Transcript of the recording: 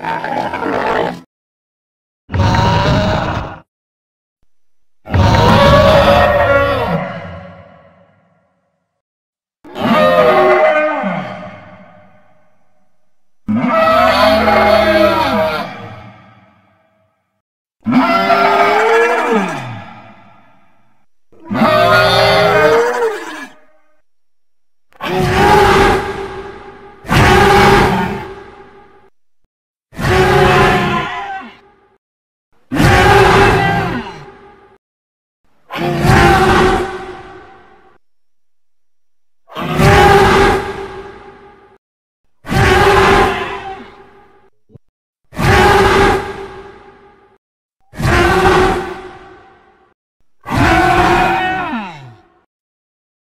Bye. Whoa.